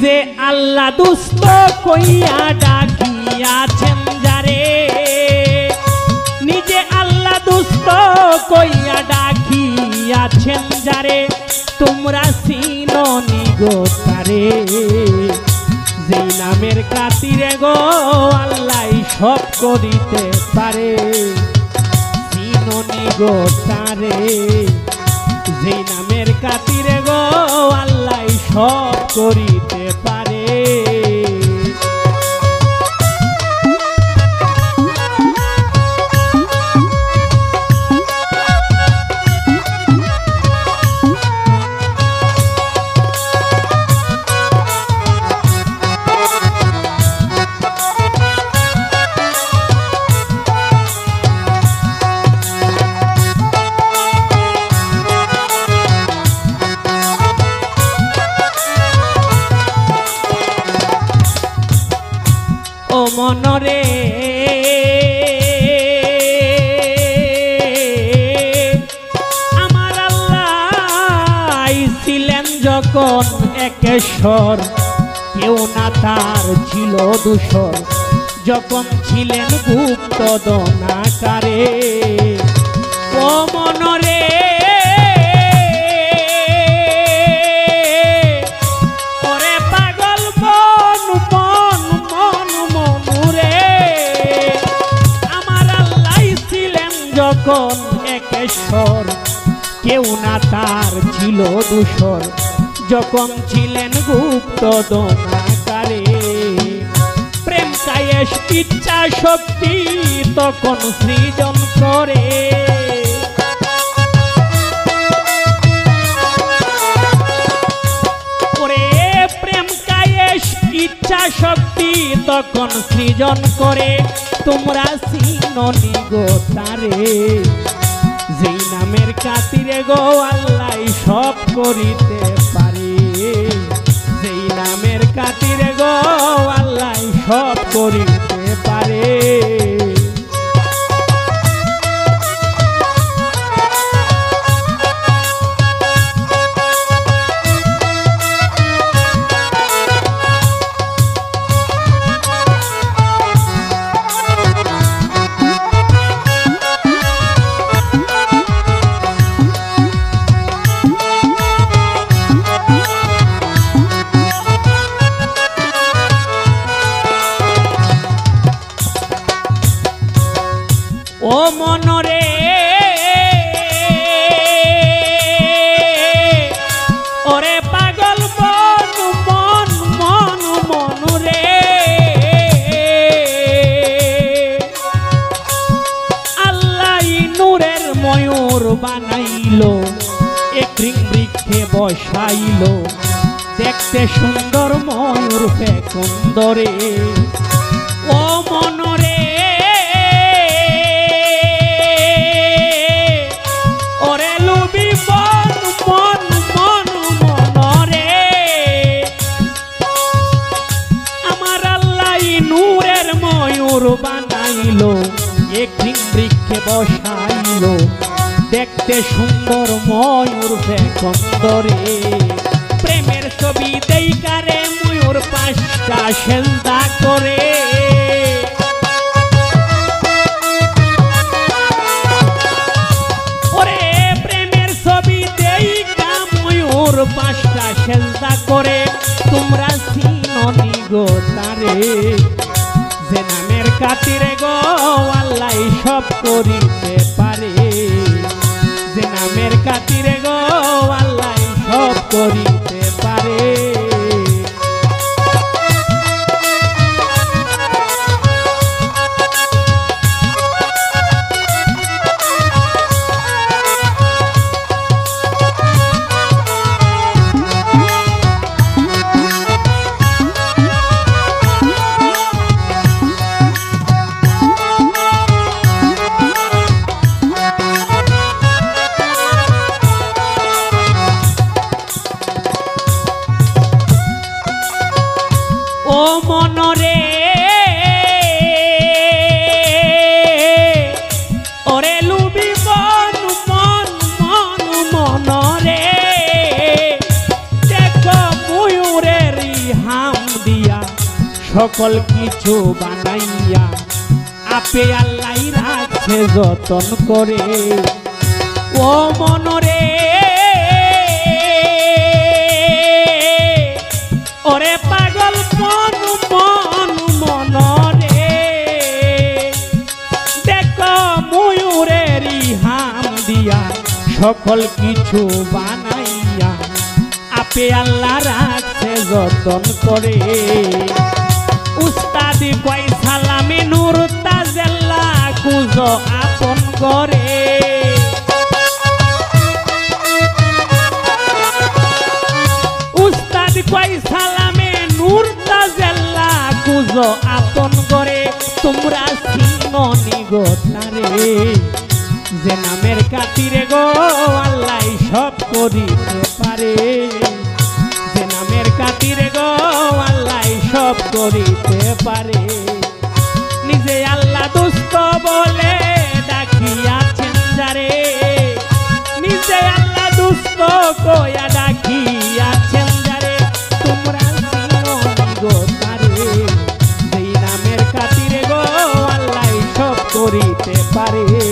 নিজে আল্লাহ দুস্ত কইয়া ডাকিয়াছেন যারে। নিজে আল্লাহ দুস্ত কইয়া ডাকিয়াছেন যারে। তোমরা সিননি গো তারে। যেই নামের কাতিরে গো আল্লাহ সব করিতে পারে। সিননি গো তারে। যেই নামের কাতিরে গো আল্লাহ সব করিতে মনরে। আমার আল্লাহ ছিলেন যখন একেশ্বর, কেউ না তার ছিল দূষর যখন ছিলেন গুপ্ত দনাকারে, ও মনরে যখন একেশ্বর কেউ না তার ছিল দূষর। যখন ছিলেন গুপ্ত দনাকারে প্রেম কায়েশ ইচ্ছা শক্তি তখন সৃজন করে। ইচ্ছা শক্তি তখন সৃজন করে। তোমরা সিননি গো তারে। যেই নামের কাতিরে গো আল্লাহ সব করিতে পারে। যেই নামের কাতিরে গো আল্লাহ সব করিতে পারে। ময়ূর বানাইলো একরিং বৃক্ষে বসাইলো। দেখতে সুন্দর ময়ূর ফেকুন্দরে ও মনরে, ওরে লুবি মন মন মন মনরে। আমার আল্লাহ নূরের ময়ূর বানাইলো একদিন বৃক্ষে বসাইলো। দেখতে সুন্দর ময়ূর ফেকন্দরে প্রেমের ছবি দেইকারে ময়ূর পাঁচটা সেন্দা করে। প্রেমের ছবি দেইকা ময়ূর পাঁচটা সেন্দা করে। তোমরা সিননি গো তারে, যে নামের কাতিরে গো আল্লাহ সব করিতে পারে। কাতিরে গো আল্লাহ সব করিতে পারে। ও মনরে। ওরে লুবি মন মন মন, মনরে। দেখো ময়ূরের সকল কিছু বানাইয়া। আপে আল্লাহ রাখছে যতন করে। ও মনরে সকল কিছু বানাইয়া, আপে আল্লাহ রাখছে যতন করে। উস্তাদি কয়, সালামি নূর তাজেল্লা, কুজো আপন করে। উস্তাদ কয়, সালামে নূর তাজেল্লা, কুজো আপন করে। তোমরা সিংহনি গো তারে। যে নামের কাতিরে গো, আল্লাহ সব করিতে পারে। যে নামের কাতিরে গো, আল্লাহ সব করিতে পারে। নিজে আল্লাহ দুস্থ বলে ডাকিয়াছেন যারে। নিজে আল্লাহ দুস্থ কয়া ডাকিয়াছেন যারে। তোমরা যেই নামের খাতিরে গো, আল্লাহ সব করিতে পারে।